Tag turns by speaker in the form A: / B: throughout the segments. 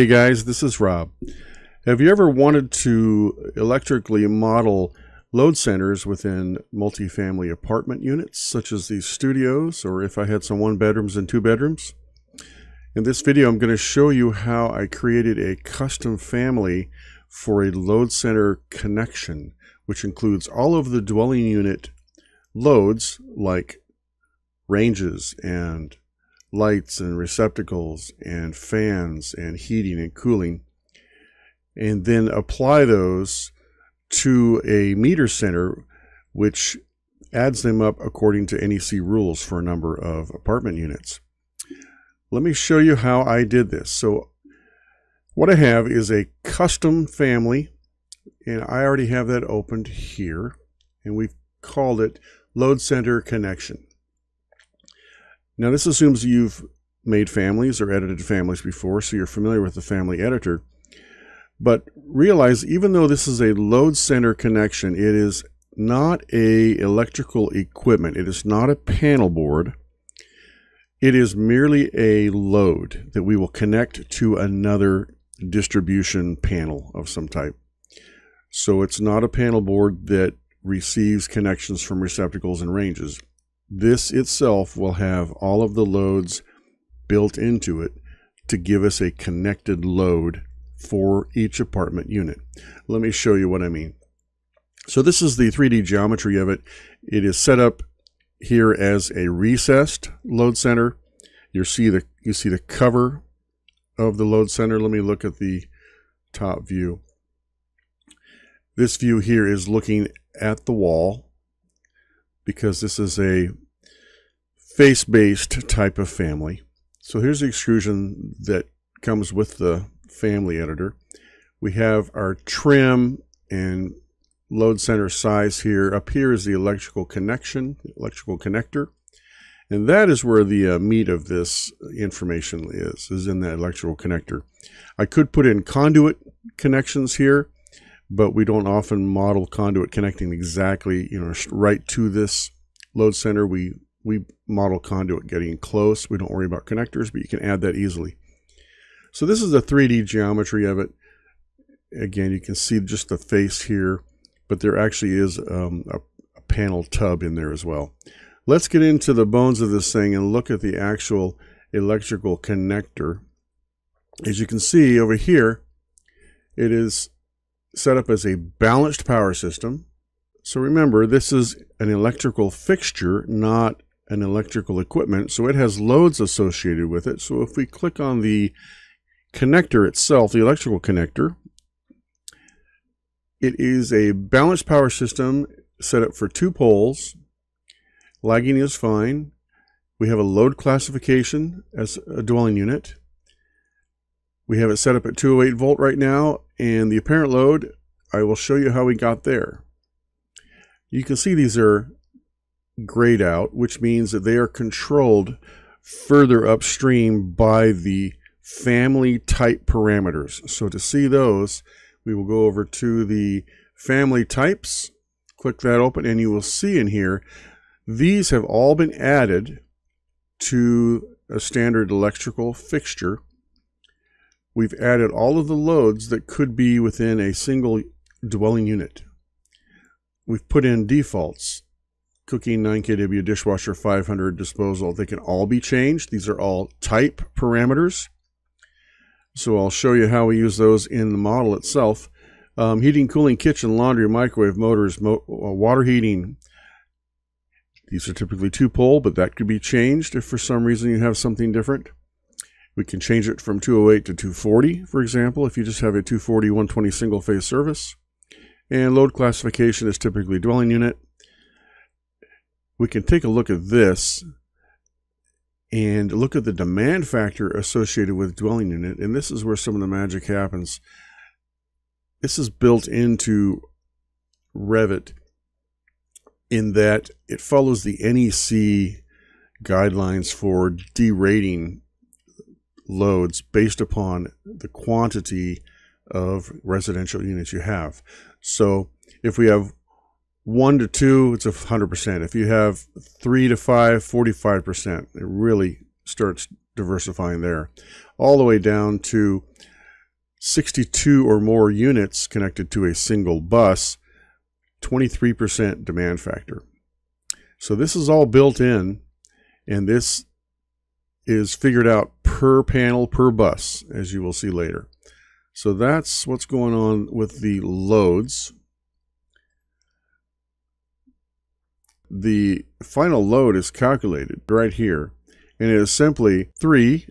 A: Hey guys, this is Rob. Have you ever wanted to electrically model load centers within multifamily apartment units, such as these studios, or if I had some one bedrooms and two bedrooms? In this video, I'm going to show you how I created a custom family for a load center connection, which includes all of the dwelling unit loads like ranges and lights and receptacles and fans and heating and cooling, and then apply those to a meter center, which adds them up according to NEC rules for a number of apartment units. Let me show you how I did this. So what I have is a custom family, and I already have that opened here, and we've called it Load Center Connection. Now, this assumes you've made families or edited families before, so you're familiar with the family editor. But realize, even though this is a load center connection, it is not a electrical equipment. It is not a panel board. It is merely a load that we will connect to another distribution panel of some type. So it's not a panel board that receives connections from receptacles and ranges. This itself will have all of the loads built into it to give us a connected load for each apartment unit. Let me show you what I mean. So this is the 3D geometry of it. It is set up here as a recessed load center. You see the you see the cover of the load center. Let me look at the top view. This view here is looking at the wall because this is a face-based type of family. So here's the extrusion that comes with the family editor. We have our trim and load center size here. Up here is the electrical connection, electrical connector. And that is where the uh, meat of this information is, is in that electrical connector. I could put in conduit connections here, but we don't often model conduit connecting exactly, you know, right to this load center. We we model conduit getting close. We don't worry about connectors, but you can add that easily. So this is the 3D geometry of it. Again, you can see just the face here, but there actually is um, a, a panel tub in there as well. Let's get into the bones of this thing and look at the actual electrical connector. As you can see over here, it is set up as a balanced power system. So remember, this is an electrical fixture, not an electrical equipment, so it has loads associated with it. So if we click on the connector itself, the electrical connector, it is a balanced power system set up for two poles. Lagging is fine. We have a load classification as a dwelling unit. We have it set up at 208 volt right now, and the apparent load, I will show you how we got there. You can see these are grayed out, which means that they are controlled further upstream by the family type parameters. So to see those, we will go over to the family types, click that open, and you will see in here, these have all been added to a standard electrical fixture. We've added all of the loads that could be within a single dwelling unit. We've put in defaults cooking 9 kW, dishwasher 500, disposal. They can all be changed. These are all type parameters. So I'll show you how we use those in the model itself. Um, heating, cooling, kitchen, laundry, microwave, motors, mo uh, water heating. These are typically two pole, but that could be changed if for some reason you have something different. We can change it from 208 to 240, for example, if you just have a 240 120 single phase service. And load classification is typically dwelling unit we can take a look at this and look at the demand factor associated with dwelling unit. And this is where some of the magic happens. This is built into Revit in that it follows the NEC guidelines for derating loads based upon the quantity of residential units you have. So if we have one to two, it's a hundred percent. If you have three to five, 45 percent. It really starts diversifying there, all the way down to 62 or more units connected to a single bus, 23% demand factor. So this is all built in, and this is figured out per panel per bus, as you will see later. So that's what's going on with the loads. The final load is calculated right here, and it is simply 3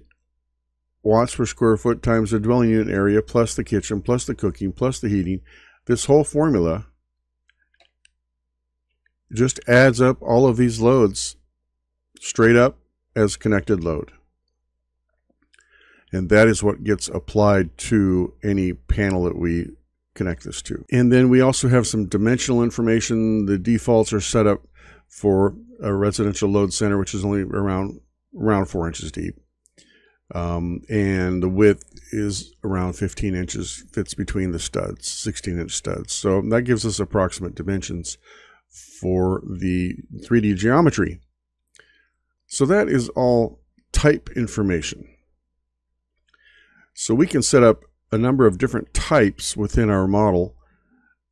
A: watts per square foot times the dwelling unit area plus the kitchen plus the cooking plus the heating. This whole formula just adds up all of these loads straight up as connected load. And that is what gets applied to any panel that we connect this to. And then we also have some dimensional information. The defaults are set up for a residential load center, which is only around around four inches deep. Um, and the width is around 15 inches, fits between the studs, 16 inch studs. So that gives us approximate dimensions for the 3D geometry. So that is all type information. So we can set up a number of different types within our model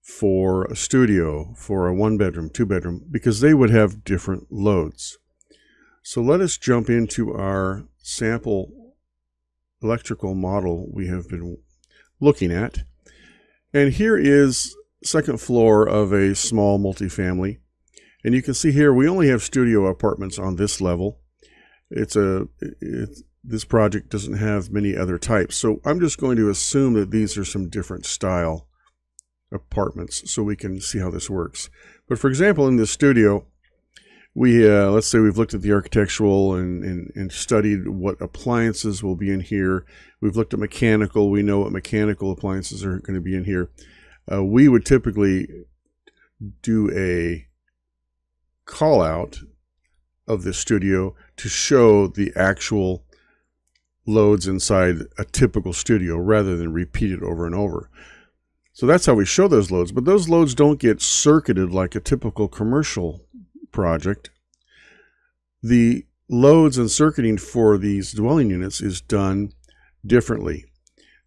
A: for a studio, for a one bedroom, two bedroom, because they would have different loads. So let us jump into our sample electrical model we have been looking at. And here is second floor of a small multifamily. And you can see here we only have studio apartments on this level. It's a it's, this project doesn't have many other types. So I'm just going to assume that these are some different style apartments so we can see how this works. But for example, in this studio, we uh, let's say we've looked at the architectural and, and, and, studied what appliances will be in here. We've looked at mechanical. We know what mechanical appliances are going to be in here. Uh, we would typically do a call out of this studio to show the actual loads inside a typical studio rather than repeat it over and over. So that's how we show those loads, but those loads don't get circuited like a typical commercial project. The loads and circuiting for these dwelling units is done differently.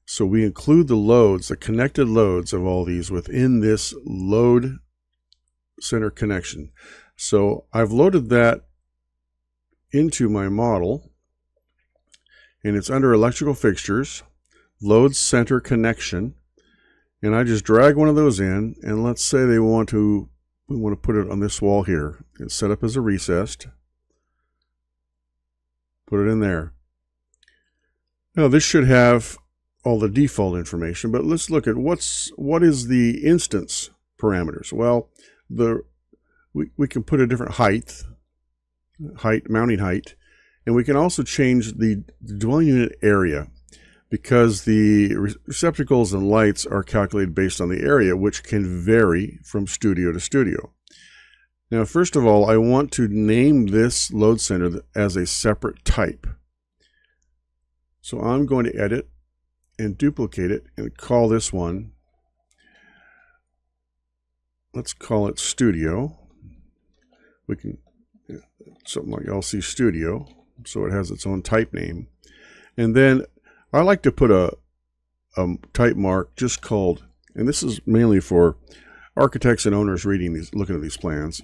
A: So we include the loads, the connected loads of all these within this load center connection. So I've loaded that into my model and it's under electrical fixtures, load center connection. And I just drag one of those in and let's say they want to, we want to put it on this wall here. It's set up as a recessed. Put it in there. Now this should have all the default information, but let's look at what's, what is the instance parameters? Well, the, we, we can put a different height, height, mounting height, and we can also change the dwelling unit area because the receptacles and lights are calculated based on the area, which can vary from studio to studio. Now, first of all, I want to name this load center as a separate type. So I'm going to edit and duplicate it and call this one, let's call it studio. We can, something like LC Studio so it has its own type name. And then I like to put a, a type mark just called, and this is mainly for architects and owners reading these, looking at these plans.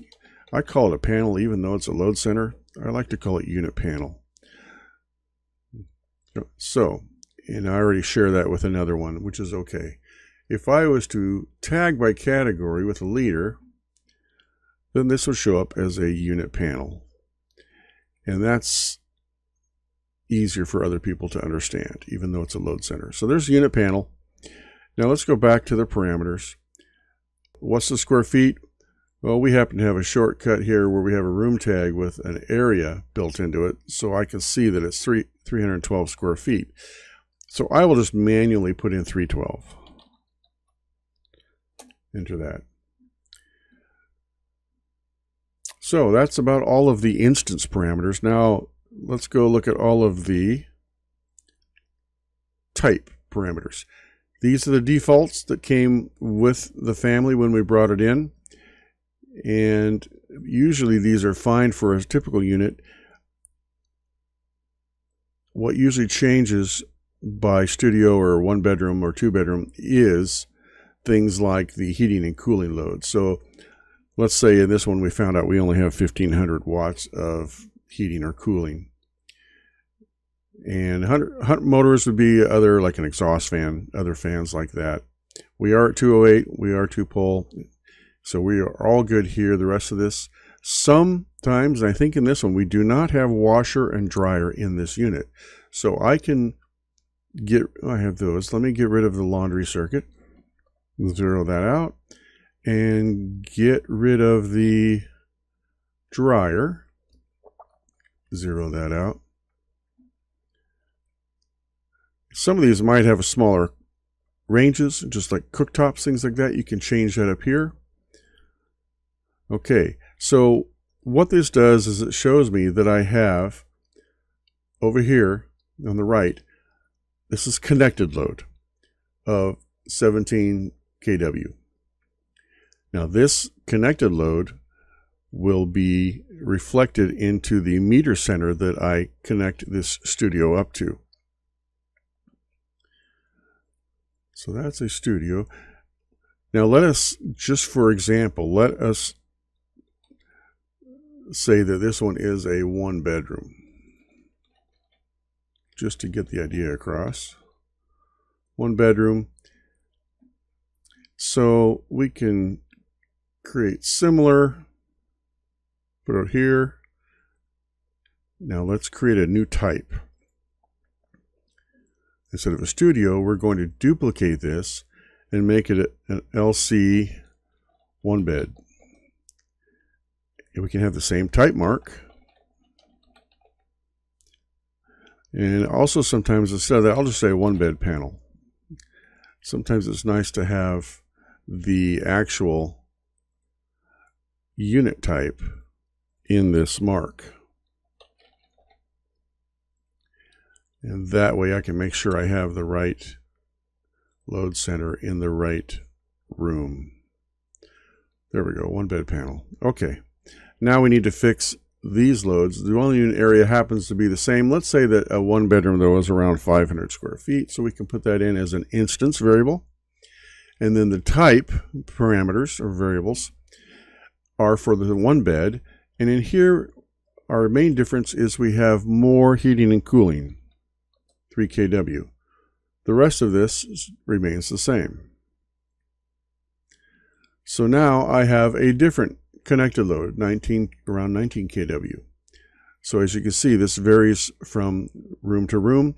A: I call it a panel, even though it's a load center. I like to call it unit panel. So, and I already share that with another one, which is okay. If I was to tag by category with a leader, then this would show up as a unit panel. And that's easier for other people to understand, even though it's a load center. So there's the unit panel. Now let's go back to the parameters. What's the square feet? Well, we happen to have a shortcut here where we have a room tag with an area built into it, so I can see that it's three, 312 square feet. So I will just manually put in 312. Enter that. So that's about all of the instance parameters. Now, let's go look at all of the type parameters. These are the defaults that came with the family when we brought it in. And usually these are fine for a typical unit. What usually changes by studio or one bedroom or two bedroom is things like the heating and cooling load. So let's say in this one we found out we only have 1500 watts of heating or cooling. And 100, motors would be other like an exhaust fan, other fans like that. We are at 208, we are two pole. So we are all good here. The rest of this, sometimes, I think in this one, we do not have washer and dryer in this unit. So I can get, I have those. Let me get rid of the laundry circuit. Zero that out. And get rid of the dryer. Zero that out. Some of these might have a smaller ranges, just like cooktops, things like that. You can change that up here. Okay, so what this does is it shows me that I have over here on the right, this is connected load of 17 kW. Now this connected load will be reflected into the meter center that I connect this studio up to. So that's a studio. Now let us, just for example, let us say that this one is a one bedroom. Just to get the idea across. One bedroom. So we can create similar, put it here. Now let's create a new type. Instead of a studio, we're going to duplicate this and make it an LC one bed. And we can have the same type mark. And also sometimes instead of that, I'll just say one bed panel. Sometimes it's nice to have the actual unit type in this mark. And that way I can make sure I have the right load center in the right room. There we go, one bed panel. Okay. Now we need to fix these loads. The dwelling unit area happens to be the same. Let's say that a one bedroom though is around 500 square feet. So we can put that in as an instance variable. And then the type parameters or variables are for the one bed. And in here, our main difference is we have more heating and cooling, 3 kW. The rest of this remains the same. So now I have a different connected load, 19 around 19 kW. So as you can see, this varies from room to room,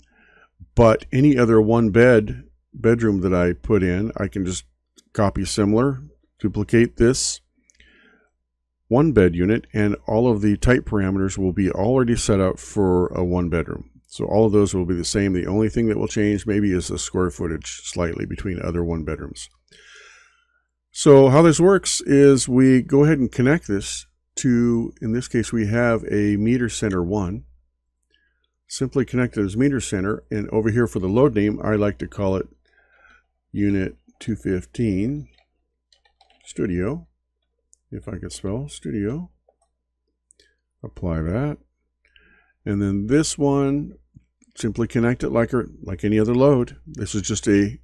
A: but any other one bed bedroom that I put in, I can just copy similar, duplicate this one bed unit, and all of the type parameters will be already set up for a one bedroom. So all of those will be the same. The only thing that will change maybe is the square footage slightly between other one bedrooms. So how this works is we go ahead and connect this to, in this case, we have a meter center one. Simply connect it as meter center. And over here for the load name, I like to call it unit 215 studio. If I could spell studio. Apply that. And then this one, simply connect it like, like any other load. This is just a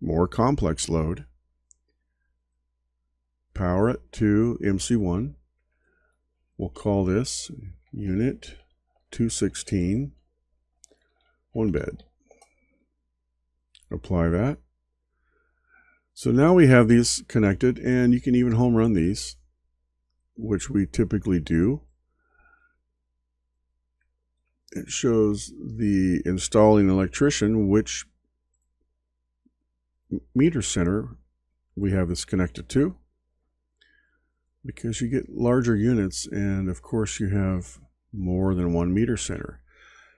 A: more complex load power it to MC1. We'll call this unit 216 one bed. Apply that. So now we have these connected and you can even home run these, which we typically do. It shows the installing electrician which meter center we have this connected to because you get larger units and of course you have more than one meter center.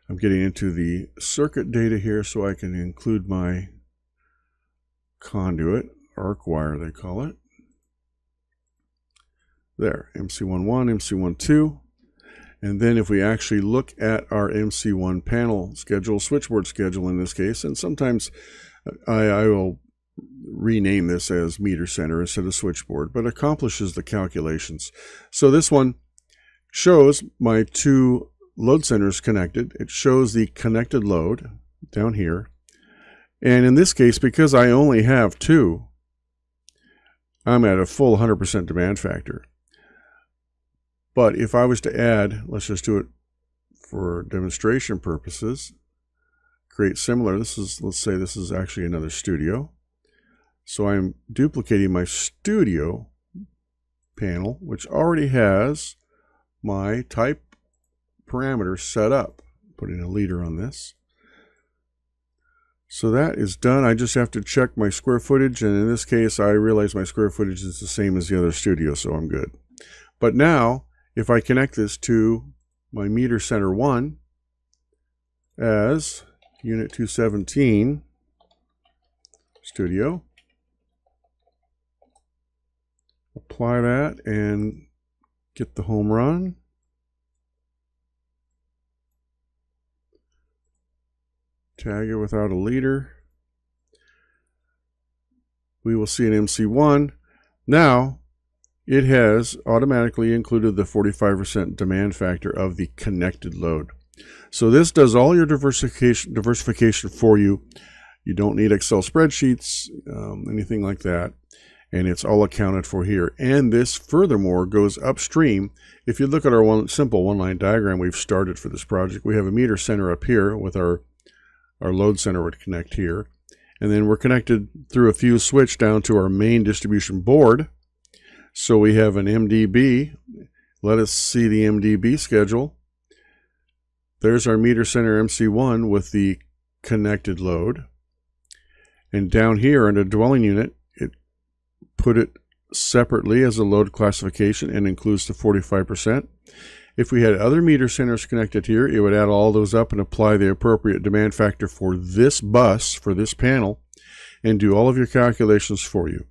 A: I'm getting into the circuit data here so I can include my conduit, arc wire they call it. There, MC11, MC12. And then if we actually look at our MC1 panel schedule, switchboard schedule in this case, and sometimes I, I will rename this as meter center instead of switchboard, but accomplishes the calculations. So this one shows my two load centers connected. It shows the connected load, down here. And in this case, because I only have two, I'm at a full 100% demand factor. But if I was to add, let's just do it for demonstration purposes, create similar. This is, let's say this is actually another studio. So I'm duplicating my studio panel, which already has my type parameter set up. Putting a leader on this. So that is done. I just have to check my square footage, and in this case, I realize my square footage is the same as the other studio, so I'm good. But now, if I connect this to my meter center 1 as unit 217 studio, apply that and get the home run. Tag it without a leader. We will see an MC1. Now, it has automatically included the 45% demand factor of the connected load. So this does all your diversification, diversification for you. You don't need Excel spreadsheets, um, anything like that. And it's all accounted for here. And this furthermore goes upstream. If you look at our one simple one-line diagram we've started for this project, we have a meter center up here with our our load center would connect here. And then we're connected through a fuse switch down to our main distribution board. So we have an MDB. Let us see the MDB schedule. There's our meter center MC1 with the connected load. And down here under dwelling unit, it put it separately as a load classification and includes the 45%. If we had other meter centers connected here, it would add all those up and apply the appropriate demand factor for this bus, for this panel, and do all of your calculations for you.